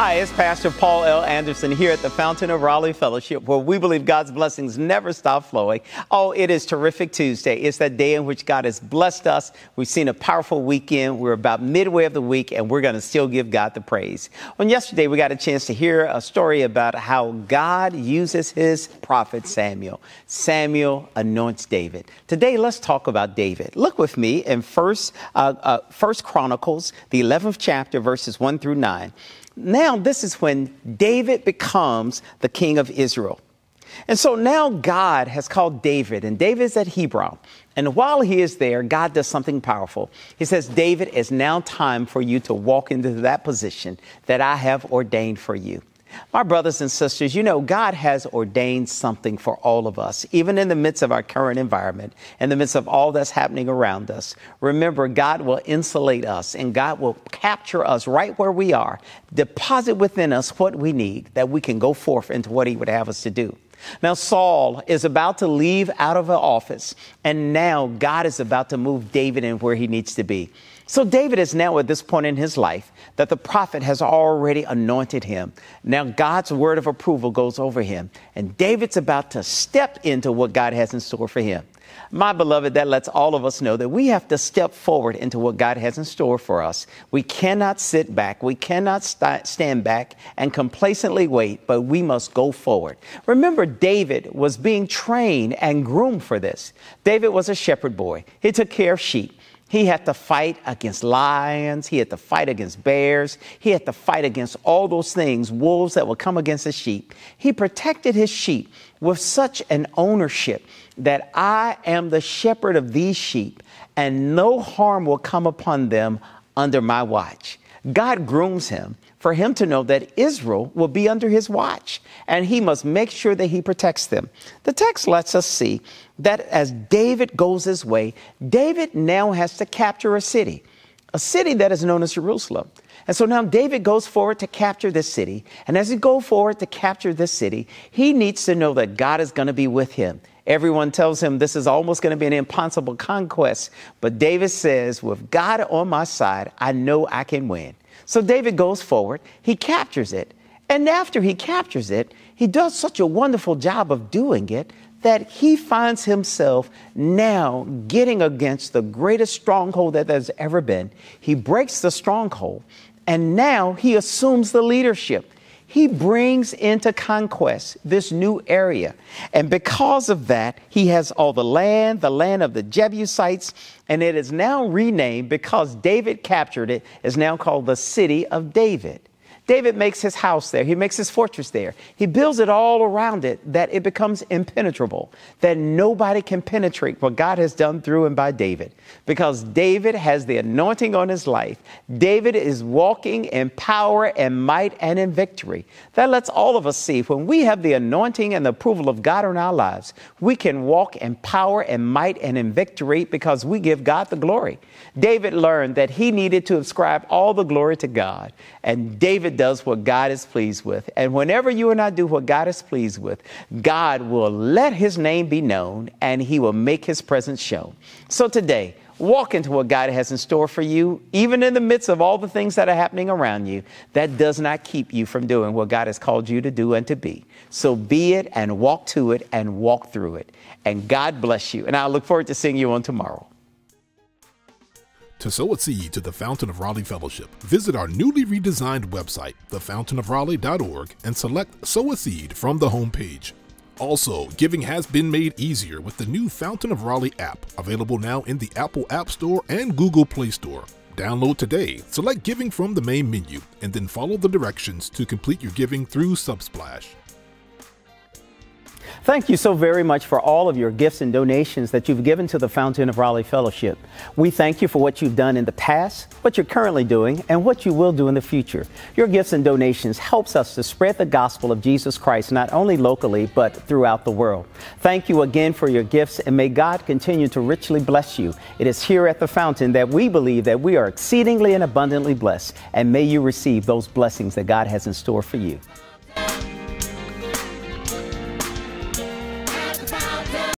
Hi, it's Pastor Paul L. Anderson here at the Fountain of Raleigh Fellowship, where we believe God's blessings never stop flowing. Oh, it is terrific Tuesday. It's that day in which God has blessed us. We've seen a powerful weekend. We're about midway of the week, and we're going to still give God the praise. On yesterday, we got a chance to hear a story about how God uses his prophet Samuel. Samuel anoints David. Today, let's talk about David. Look with me in First, uh, uh, First Chronicles, the 11th chapter, verses 1 through 9 now this is when David becomes the king of Israel. And so now God has called David, and David is at Hebron. And while he is there, God does something powerful. He says, David, it's now time for you to walk into that position that I have ordained for you. My brothers and sisters, you know, God has ordained something for all of us, even in the midst of our current environment, in the midst of all that's happening around us. Remember, God will insulate us and God will capture us right where we are, deposit within us what we need that we can go forth into what He would have us to do. Now, Saul is about to leave out of the office, and now God is about to move David in where he needs to be. So David is now at this point in his life that the prophet has already anointed him. Now God's word of approval goes over him, and David's about to step into what God has in store for him. My beloved, that lets all of us know that we have to step forward into what God has in store for us. We cannot sit back. We cannot st- stand back and complacently wait, but we must go forward. Remember, David was being trained and groomed for this. David was a shepherd boy. He took care of sheep. He had to fight against lions. He had to fight against bears. He had to fight against all those things, wolves that would come against the sheep. He protected his sheep with such an ownership that I am the shepherd of these sheep, and no harm will come upon them under my watch. God grooms him for him to know that Israel will be under his watch and he must make sure that he protects them. The text lets us see that as David goes his way, David now has to capture a city, a city that is known as Jerusalem. And so now David goes forward to capture this city. And as he goes forward to capture this city, he needs to know that God is going to be with him. Everyone tells him this is almost going to be an impossible conquest. But David says, with God on my side, I know I can win. So David goes forward, he captures it. And after he captures it, he does such a wonderful job of doing it that he finds himself now getting against the greatest stronghold that there's ever been. He breaks the stronghold, and now he assumes the leadership he brings into conquest this new area. And because of that, he has all the land, the land of the Jebusites, and it is now renamed because David captured it, is now called the city of David. David makes his house there. He makes his fortress there. He builds it all around it that it becomes impenetrable, that nobody can penetrate what God has done through and by David. Because David has the anointing on his life. David is walking in power and might and in victory. That lets all of us see when we have the anointing and the approval of God in our lives, we can walk in power and might and in victory because we give God the glory. David learned that he needed to ascribe all the glory to God. And David does what God is pleased with. And whenever you and I do what God is pleased with, God will let his name be known and he will make his presence shown. So today, walk into what God has in store for you, even in the midst of all the things that are happening around you. That does not keep you from doing what God has called you to do and to be. So be it and walk to it and walk through it. And God bless you. And I look forward to seeing you on tomorrow. To sow a seed to the Fountain of Raleigh Fellowship, visit our newly redesigned website, thefountainofraleigh.org, and select Sow a Seed from the homepage. Also, giving has been made easier with the new Fountain of Raleigh app, available now in the Apple App Store and Google Play Store. Download today, select Giving from the main menu, and then follow the directions to complete your giving through Subsplash. Thank you so very much for all of your gifts and donations that you've given to the Fountain of Raleigh Fellowship. We thank you for what you've done in the past, what you're currently doing, and what you will do in the future. Your gifts and donations helps us to spread the gospel of Jesus Christ not only locally but throughout the world. Thank you again for your gifts and may God continue to richly bless you. It is here at the Fountain that we believe that we are exceedingly and abundantly blessed and may you receive those blessings that God has in store for you.